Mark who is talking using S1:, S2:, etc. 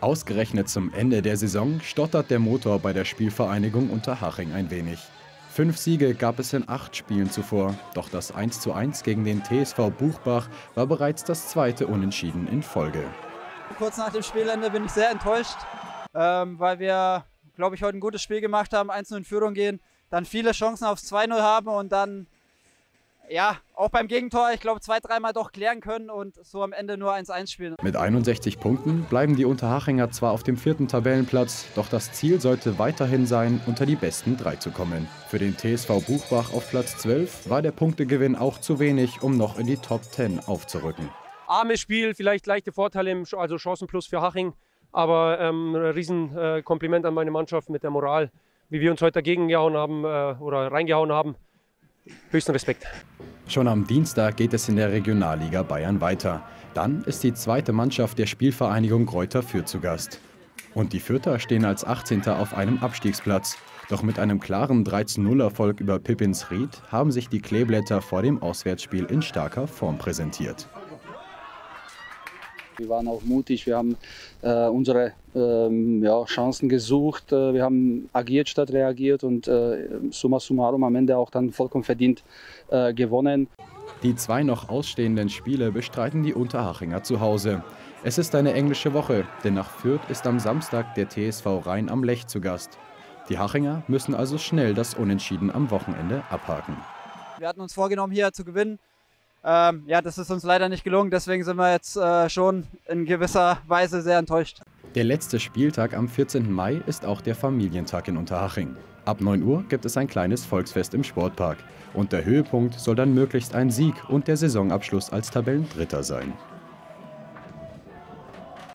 S1: Ausgerechnet zum Ende der Saison stottert der Motor bei der Spielvereinigung Unterhaching ein wenig. Fünf Siege gab es in acht Spielen zuvor, doch das 1:1 gegen den TSV Buchbach war bereits das zweite Unentschieden in Folge.
S2: Kurz nach dem Spielende bin ich sehr enttäuscht, ähm, weil wir, glaube ich, heute ein gutes Spiel gemacht haben, 1 in Führung gehen, dann viele Chancen aufs 2-0 haben und dann ja, auch beim Gegentor, ich glaube, zwei, dreimal doch klären können und so am Ende nur 1-1 spielen.
S1: Mit 61 Punkten bleiben die Unterhachinger zwar auf dem vierten Tabellenplatz, doch das Ziel sollte weiterhin sein, unter die besten drei zu kommen. Für den TSV Buchbach auf Platz 12 war der Punktegewinn auch zu wenig, um noch in die Top 10 aufzurücken.
S3: Armes Spiel, vielleicht leichte Vorteile, also Chancenplus für Haching, aber ähm, ein Riesenkompliment an meine Mannschaft mit der Moral, wie wir uns heute dagegen gehauen haben äh, oder reingehauen haben. Höchsten Respekt.
S1: Schon am Dienstag geht es in der Regionalliga Bayern weiter. Dann ist die zweite Mannschaft der Spielvereinigung Kräuter Fürth zu Gast. Und die Fürther stehen als 18. auf einem Abstiegsplatz. Doch mit einem klaren 13-0-Erfolg über Pippins Ried haben sich die Kleeblätter vor dem Auswärtsspiel in starker Form präsentiert.
S4: Wir waren auch mutig, wir haben äh, unsere ähm, ja, Chancen gesucht, äh, wir haben agiert statt reagiert und äh, summa summarum am Ende auch dann vollkommen verdient äh, gewonnen.
S1: Die zwei noch ausstehenden Spiele bestreiten die Unterhachinger zu Hause. Es ist eine englische Woche, denn nach Fürth ist am Samstag der TSV Rhein am Lech zu Gast. Die Hachinger müssen also schnell das Unentschieden am Wochenende abhaken.
S2: Wir hatten uns vorgenommen, hier zu gewinnen. Ähm, ja, das ist uns leider nicht gelungen, deswegen sind wir jetzt äh, schon in gewisser Weise sehr enttäuscht.
S1: Der letzte Spieltag am 14. Mai ist auch der Familientag in Unterhaching. Ab 9 Uhr gibt es ein kleines Volksfest im Sportpark. Und der Höhepunkt soll dann möglichst ein Sieg und der Saisonabschluss als Tabellendritter sein.